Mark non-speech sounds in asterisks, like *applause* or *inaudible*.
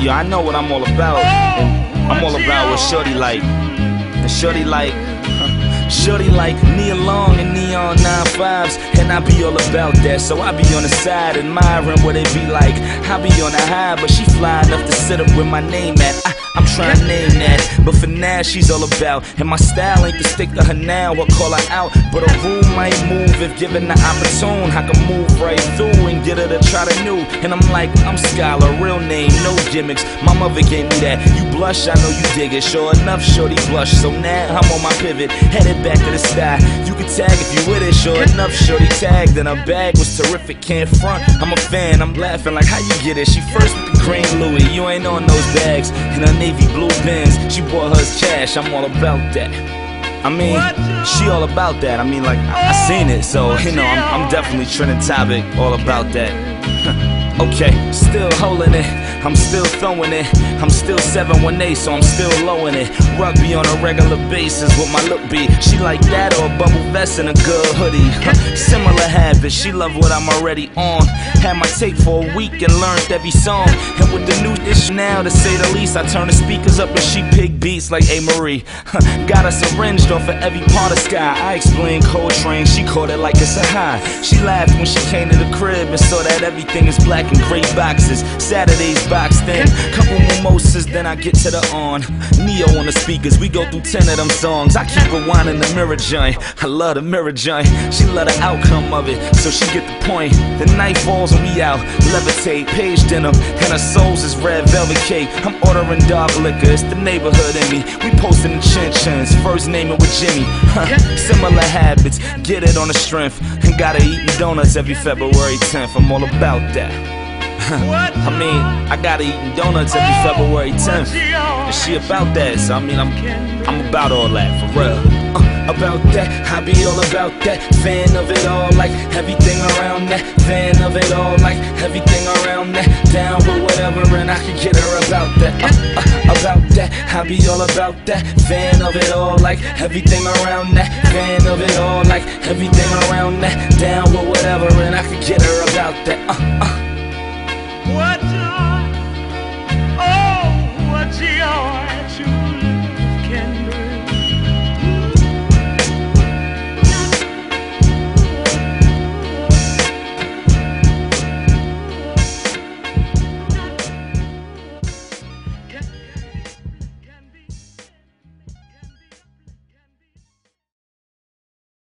yo, I know what I'm all about. I'm all about what Shorty like. And Shorty like. Shorty like neon long and neon nine fives, and I be all about that. So I be on the side admiring what it be like. I be on the high, but she fly enough to sit up with my name at. I, I'm trying to name that, but for now she's all about. And my style ain't to stick to her now or call her out, but a room might move if given the opportune. I can move right through and get her to try to new. And I'm like, I'm Skyler, real name, no gimmicks. My mother gave me that. You blush, I know you dig it. Sure enough, shorty blush. So now I'm on my pivot, headed back to the sky. You can tag if you with it, sure enough, shorty tagged. And her bag was terrific, can't front. I'm a fan, I'm laughing like how you get it. She first with the green Louis, you ain't on those bags. And her navy blue Benz, she bought hers cash, I'm all about that. I mean, she all about that. I mean, like, I, I seen it, so, you know, I'm, I'm definitely trending topic, all about that. *laughs* Okay, still holding it, I'm still throwing it. I'm still 718, so I'm still lowing it. Rugby on a regular basis with my look be. She like that or a bubble vest and a good hoodie. Similar habits, she love what I'm already on. Had my tape for a week and learned every song. And with the new dish now, to say the least, I turn the speakers up and she pick beats like A. Marie. Got us arranged off of every part of sky. I explained Coltrane, she caught it like it's a high. She laughed when she came to the crib and saw that everything is black and gray boxes. Saturdays boxed in, couple mimosas, then I get to the on. Neo on the speakers, we go through ten of them songs. I keep rewinding the mirror joint. I love the mirror joint. She love the outcome of it, so she get the point. The night falls and we out, levitate, page denim, and her souls is red velvet cake. I'm ordering dog liquor, it's the neighborhood in me. We posting the chin chins, first name it with Jimmy. Huh. Similar habits, get it on the strength. And gotta eat donuts every February 10th. I'm all about that. I mean, I gotta eat donuts every February 10th. And she about that, so I mean, I'm, I'm about all that, for real. Uh, about that, I be all about that. Fan of it all, like everything around that. Fan of it all, like everything around that. Down with whatever, and I can get her about that. Uh, uh, about that, I be all about that. Fan of it all, like everything around that. Fan of it all, like everything around that. Down with whatever, and I can get her about that. Uh, uh.